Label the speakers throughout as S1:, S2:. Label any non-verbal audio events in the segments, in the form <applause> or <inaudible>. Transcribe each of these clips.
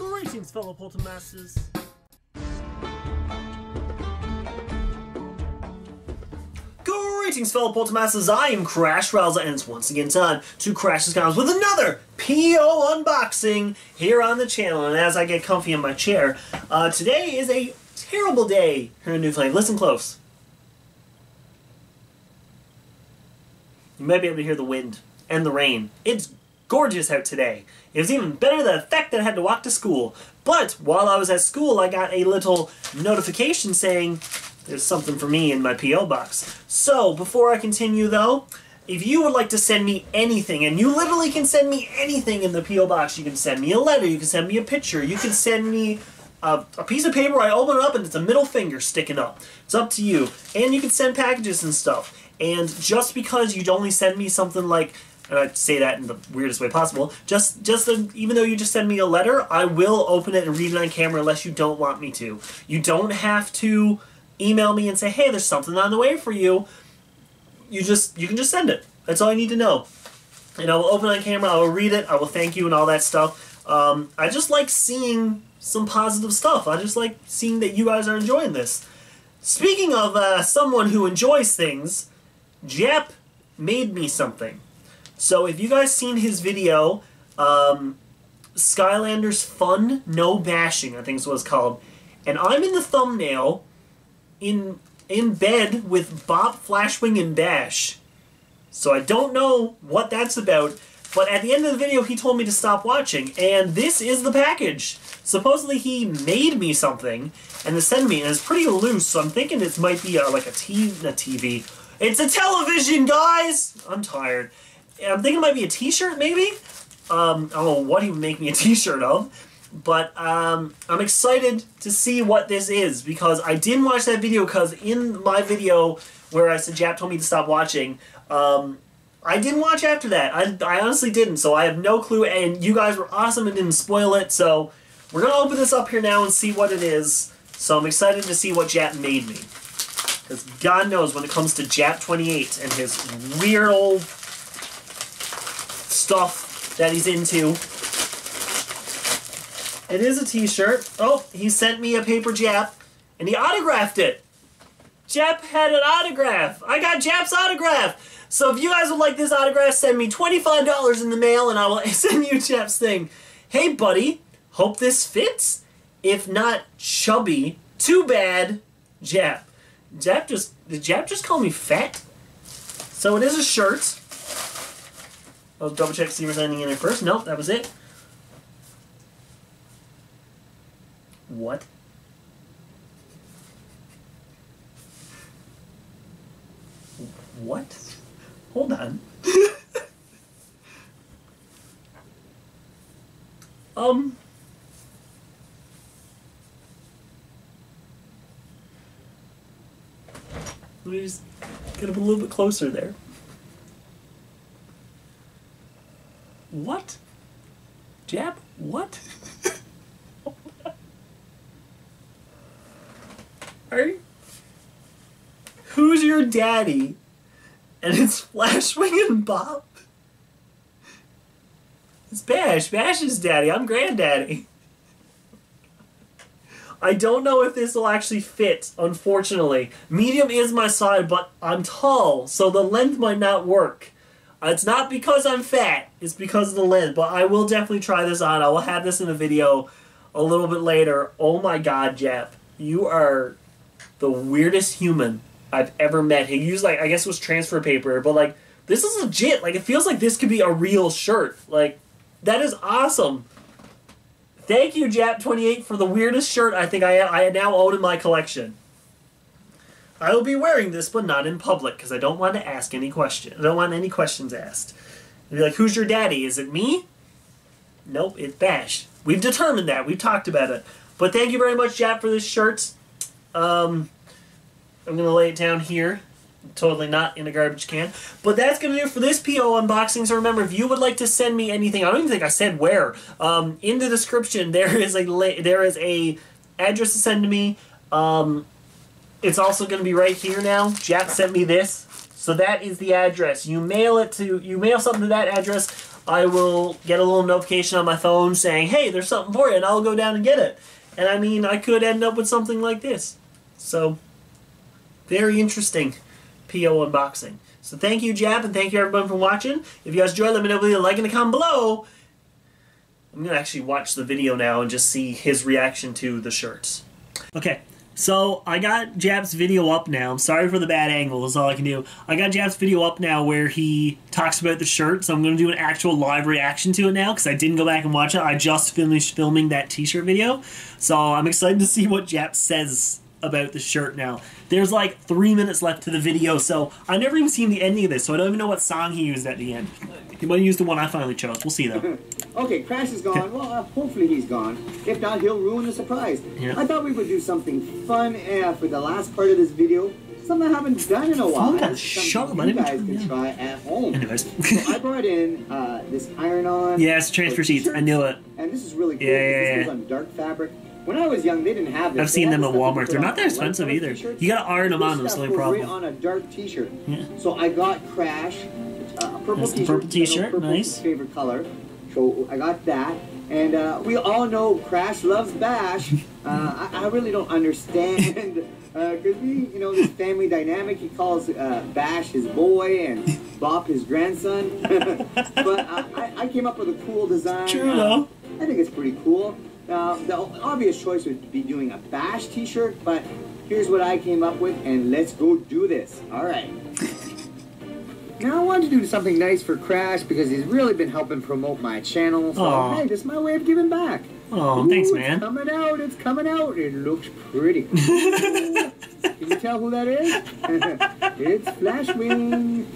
S1: Greetings, fellow Portal Masters. Greetings, fellow Portal Masters. I am Crash Rowsell, and it's once again time to crash the skies with another PO unboxing here on the channel. And as I get comfy in my chair, uh, today is a terrible day here in New Flame. Listen close. You might be able to hear the wind and the rain. It's gorgeous out today. It was even better than the fact that I had to walk to school. But while I was at school, I got a little notification saying there's something for me in my P.O. box. So, before I continue though, if you would like to send me anything, and you literally can send me anything in the P.O. box, you can send me a letter, you can send me a picture, you can send me a, a, piece of paper, I open it up and it's a middle finger sticking up. It's up to you. And you can send packages and stuff. And just because you'd only send me something like and I say that in the weirdest way possible. Just, just a, even though you just send me a letter, I will open it and read it on camera unless you don't want me to. You don't have to email me and say, "Hey, there's something on the way for you." You just, you can just send it. That's all you need to know. And I will open on camera. I will read it. I will thank you and all that stuff. Um, I just like seeing some positive stuff. I just like seeing that you guys are enjoying this. Speaking of uh, someone who enjoys things, Jap made me something. So if you guys seen his video, um, Skylanders Fun No Bashing, I think is what it's called, and I'm in the thumbnail in in bed with Bop Flashwing, and Bash. So I don't know what that's about, but at the end of the video he told me to stop watching, and this is the package. Supposedly he made me something, and to send me, and it's pretty loose, so I'm thinking it might be a, like a, t a TV. It's a television, guys! I'm tired. I'm thinking it might be a T-shirt, maybe. Um, I don't know what he would make me a <laughs> T-shirt of, but um, I'm excited to see what this is because I didn't watch that video because in my video where I said Jap told me to stop watching, um, I didn't watch after that. I, I honestly didn't, so I have no clue. And you guys were awesome and didn't spoil it, so we're gonna open this up here now and see what it is. So I'm excited to see what Jap made me. Because God knows when it comes to Jap28 and his weird old stuff that he's into. It is a t-shirt. Oh, he sent me a paper Jap, and he autographed it. Jap had an autograph. I got Jap's autograph. So if you guys would like this autograph, send me $25 in the mail, and I will <laughs> send you Jap's thing. Hey, buddy. Hope this fits. If not chubby, too bad, Jap. Jap just, did Jap just call me fat? So it is a shirt. I'll double check see if there's anything in there first. Nope, that was it. What? What? Hold on. <laughs> um. Let me just get up a little bit closer there. What? Jap? What? <laughs> Are you? Who's your daddy? And it's Flashwing and Bop. It's Bash. Bash is daddy. I'm granddaddy. I don't know if this will actually fit, unfortunately. Medium is my size, but I'm tall, so the length might not work. It's not because I'm fat, it's because of the length, but I will definitely try this on. I will have this in a video a little bit later. Oh my god, Jap. You are the weirdest human I've ever met. He used, like, I guess it was transfer paper, but, like, this is legit. Like, it feels like this could be a real shirt. Like, that is awesome. Thank you, Jap28, for the weirdest shirt I think I, I now own in my collection. I will be wearing this, but not in public, because I don't want to ask any questions. I don't want any questions asked. They'd be like, who's your daddy? Is it me? Nope, it's Bash. We've determined that. We've talked about it. But thank you very much, Jap, for this shirt. Um, I'm going to lay it down here. Totally not in a garbage can. But that's going to do for this PO unboxing. So remember, if you would like to send me anything, I don't even think I said where. Um, in the description, <laughs> there is a there is a address to send to me. Um, it's also going to be right here now. Jap sent me this. So that is the address. You mail it to you mail something to that address. I will get a little notification on my phone saying, "Hey, there's something for you," and I'll go down and get it. And I mean, I could end up with something like this. So very interesting PO unboxing. So thank you, Jap, and thank you everyone for watching. If you guys enjoyed, let me know with a like in the comment below. I'm gonna actually watch the video now and just see his reaction to the shirts. Okay, so I got Jap's video up now. I'm sorry for the bad angle, that's all I can do. I got Jap's video up now where he talks about the shirt, so I'm gonna do an actual live reaction to it now because I didn't go back and watch it. I just finished filming that t-shirt video. So I'm excited to see what Jap says about the shirt now. There's like three minutes left to the video, so I never even seen the ending of this, so I don't even know what song he used at the end. He might use the one I finally chose. We'll see though. <laughs>
S2: okay, Crash is gone. Well, uh, hopefully he's gone. If not, he'll ruin the surprise.
S1: Yeah.
S2: I thought we would do something fun uh, for the last part of this video. Something I haven't done in a while.
S1: Fun? Shut up,
S2: you guys can try at home.
S1: Anyways.
S2: so <laughs> I brought in uh, this iron-on.
S1: Yes, transfer sheets. I knew it.
S2: And this is really cool.
S1: Yeah, yeah,
S2: this
S1: yeah.
S2: goes on dark fabric. When I was young, they didn't have this.
S1: I've seen them at Walmart. They're not that expensive either. You gotta iron them
S2: This
S1: on, that's the only problem.
S2: on a dark t-shirt.
S1: Yeah.
S2: So I got Crash, uh, a purple
S1: That's
S2: t-shirt.
S1: purple t-shirt,
S2: Purple's
S1: nice.
S2: favorite color. So I got that. And uh, we all know Crash loves Bash. <laughs> Uh, I, I really don't understand <laughs> because we, you know, this family dynamic. He calls uh, Bash his boy and Bop his grandson. <laughs> but uh, I, I came up with a cool design.
S1: True,
S2: Uh,
S1: though.
S2: I think it's pretty cool. Uh, the obvious choice would be doing a Bash T-shirt, but here's what I came up with, and let's go do this. All right. <laughs> Now I wanted to do something nice for Crash because he's really been helping promote my channel. So
S1: Aw.
S2: hey, this is my way of giving back.
S1: Oh, thanks, man.
S2: It's coming out. It's coming out. It looks pretty. <laughs> Can you tell who that is? <laughs> it's Flashwing.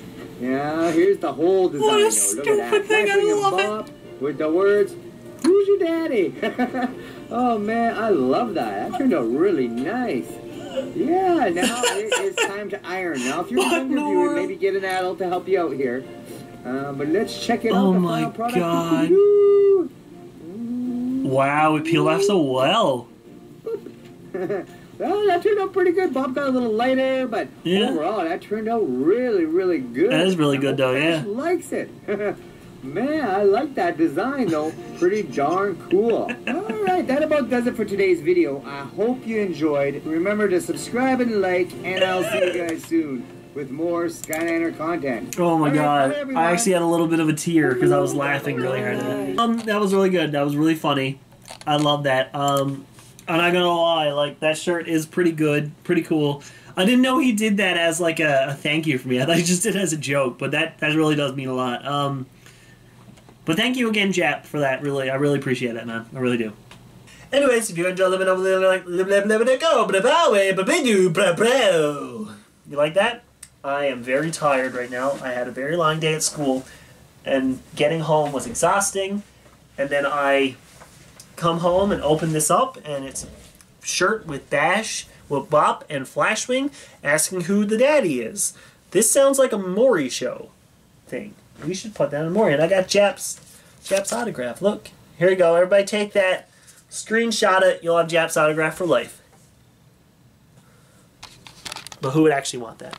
S2: Yeah, here's the whole design.
S1: What a
S2: though. Look
S1: stupid
S2: at that.
S1: thing.
S2: Flashwing and
S1: love it.
S2: With the words, "Who's your daddy?" <laughs> oh man, I love that. That turned out really nice. Yeah, now it is time to iron. Now, if you're a
S1: What <laughs>
S2: younger
S1: the
S2: viewer, maybe get an adult to help you out here. Uh, but let's check it out.
S1: Oh
S2: the
S1: my
S2: final product.
S1: God. Wow, it peeled off so well. <laughs>
S2: well, that turned out pretty good. Bop got a little lighter, but
S1: Yeah.
S2: overall, that turned out really, really good.
S1: That is really good, though, yeah.
S2: likes it. Man, I like that design, though. Pretty darn cool. All right, that about does it for today's video. I hope you enjoyed. Remember to subscribe and like, and I'll see you guys soon with more Skylander content.
S1: Oh my
S2: All
S1: god. I actually had a little bit of a tear because I was laughing really hard at that. Um, that was really good. That was really funny. I love that. Um, I'm not gonna lie, like that shirt is pretty good, pretty cool. I didn't know he did that as like a, a thank you for me. I thought he just did it as a joke, but that that really does mean a lot. Um, but thank you again, Jap, for that. Really, I really appreciate it, man. I really do. Anyways, if you enjoy living over there, like. You like that? I am very tired right now. I had a very long day at school, and getting home was exhausting. And then I come home and open this up, and it's a shirt with Bash, with Bop, and Flashwing asking who the daddy is. This sounds like a Maury show thing. We should put that in Maury. And I got Jap's, Jap's autograph. Look, here you go. Everybody take that, screenshot it. You'll have Jap's autograph for life. But who would actually want that?